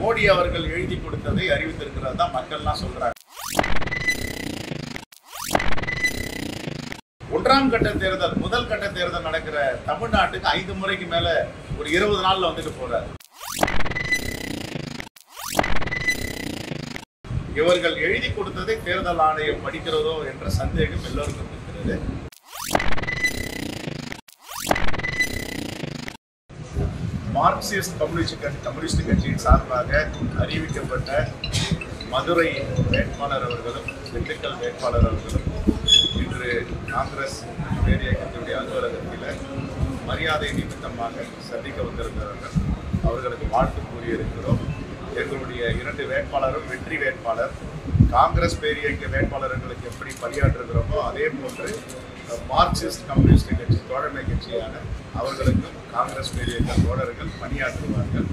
மோடி அவர்கள் எழுதி கொடுத்ததை அறிவித்திருக்கிறது தான் மக்கள்லாம் சொல்றாங்க. ஒன்றாம் கட்ட தேர்தல் முதல் கட்ட தேர்தல் நடக்கிற தமிழ்நாட்டுக்கு ஐந்து முறைக்கு மேல ஒரு இருபது நாள்ல வந்துட்டு போறாரு. இவர்கள் எழுதி கொடுத்ததை தேர்தல் ஆணையம் படிக்கிறதோ என்ற சந்தேகம் எல்லோருக்கும் இருக்கிறது. மார்க்சிஸ்ட் கம்யூனிஸ்ட் கட்சி கம்யூனிஸ்ட் கட்சியின் சார்பாக அறிவிக்கப்பட்ட மதுரை வேட்பாளர் அவர்களும் திண்டுக்கல் வேட்பாளர் அவர்களும் இன்று காங்கிரஸ் பேர் அலுவலகத்தில் மரியாதை நிமித்தமாக சந்திக்க வந்திருக்கிறார்கள். அவர்களுக்கு வாழ்த்து கூறியிருக்கிறோம். எங்களுடைய இரண்டு வேட்பாளரும் வெற்றி வேட்பாளர். காங்கிரஸ் பேரியக்க வேட்பாளர்களுக்கு எப்படி பணியாற்றுகிறோமோ அதே போன்று மார்க்சிஸ்ட் கம்யூனிஸ்ட் கட்சி தோழமை கட்சியான அவர்களுக்கும் காங்கிரஸ் பேர் தோழர்கள் பணியாற்றுவார்கள்.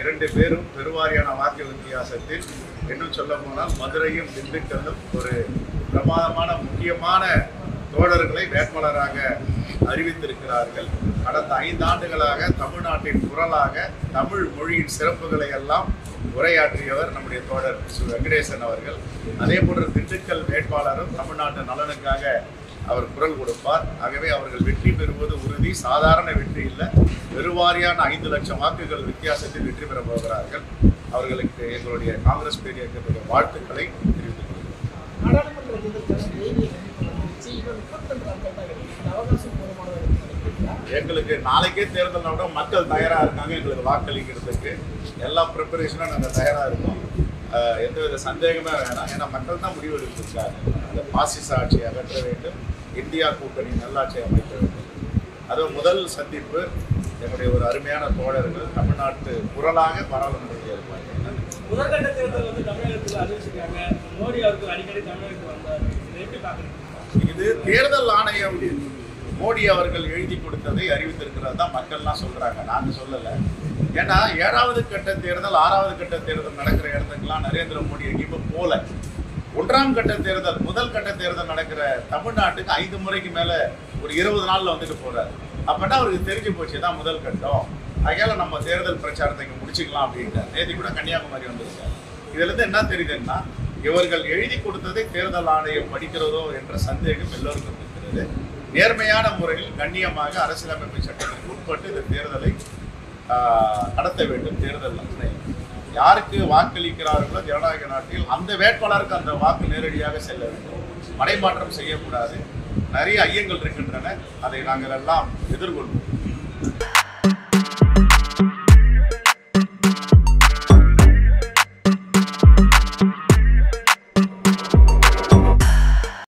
இரண்டு பேரும் பெருவாரியான வாக்கு வித்தியாசத்தில் இன்னும் சொல்ல போனால் மதுரையும் திண்டுக்கல்லும் ஒரு பிரமாதமான முக்கியமான தோழர்களை வேட்பாளராக அறிவித்திருக்கிறார்கள். கடந்த ஐந்தாண்டுகளாக தமிழ்நாட்டின் குரலாக தமிழ் மொழியின் சிறப்புகளை எல்லாம் உரையாற்றியவர் நம்முடைய தோழர் சு வெங்கடேசன் அவர்கள். அதே போன்ற திண்டுக்கல் வேட்பாளரும் தமிழ்நாட்டு நலனுக்காக அவர் குரல் கொடுப்பார். ஆகவே அவர்கள் வெற்றி பெறுவது உறுதி. சாதாரண வெற்றி இல்லை. பெருவாரியான ஐந்து லட்சம் வாக்குகள் வித்தியாசத்தில் வெற்றி பெற போகிறார்கள். அவர்களுக்கு எங்களுடைய காங்கிரஸ் பேர் இயக்கத்துடைய வாழ்த்துக்களை தெரிவித்துக் எங்களுக்கு நாளைக்கே தேர்தல் விட மக்கள் தயாரா இருக்காங்க. எங்களுக்கு வாக்களிக்கிறதுக்கு எல்லா ப்ரிப்பரேஷனும் நாங்கள் தயாரா இருக்கோம். எந்தவித சந்தேகமே வேணாம். ஏன்னா மக்கள் தான் முடிவு எடுத்திருக்காங்க இந்த பாசிச ஆட்சியை அகற்ற வேண்டும். இந்தியா கூட்டணி நல்லாட்சி அமைக்க வேண்டும். அதுவும் முதல் சந்திப்பு. எங்களுடைய ஒரு அருமையான தோழர்கள் தமிழ்நாட்டு குரலாக பாராளுமன்றத்தில் இருப்பாங்க. முதற்கட்ட தேர்தல் வந்து தமிழகத்தில் அறிவிச்சிருக்காங்க. மோடி அவர்கள் அடிக்கடி தமிழகத்துக்கு வந்தார். இது தேர்தல் ஆணையம் மோடி அவர்கள் எழுதி கொடுத்ததை அறிவித்திருக்கிறது தான் மக்கள்லாம் சொல்கிறாங்க நான் சொல்லலை. ஏன்னா ஏழாவது கட்ட தேர்தல் ஆறாவது கட்ட தேர்தல் நடக்கிற இடத்துக்குலாம் நரேந்திர மோடி எங்கேயுமே போல ஒன்றாம் கட்ட தேர்தல் முதல் கட்ட தேர்தல் நடக்கிற தமிழ்நாட்டுக்கு ஐந்து முறைக்கு மேலே ஒரு இருபது நாளில் வந்துட்டு போகிறார் அப்பன்னா அவருக்கு தெரிஞ்சு போச்சு தான் முதல் கட்டம். அதனால நம்ம தேர்தல் பிரச்சாரத்தை இங்கே முடிச்சுக்கலாம் அப்படின்ட்டு நேற்று கூட கன்னியாகுமரி வந்திருக்காரு. இதுலேருந்து என்ன தெரியுதுன்னா இவர்கள் எழுதி கொடுத்ததை தேர்தல் ஆணையம் படிக்கிறதோ என்ற சந்தேகம் எல்லோருக்கும் இருக்கிறது. நேர்மையான முறையில் கண்ணியமாக அரசியலமைப்பு சட்டத்திற்கு உட்பட்டு இந்த தேர்தலை நடத்த வேண்டும். தேர்தல் யாருக்கு வாக்களிக்கிறார்களோ ஜனநாயக நாட்டில் அந்த வேட்பாளருக்கு அந்த வாக்கு நேரடியாக செல்ல வேண்டும். மடைமாற்றம் செய்யக்கூடாது. நிறைய ஐயங்கள் இருக்கின்றன. அதை நாங்கள் எல்லாம் எதிர்கொள்வோம்.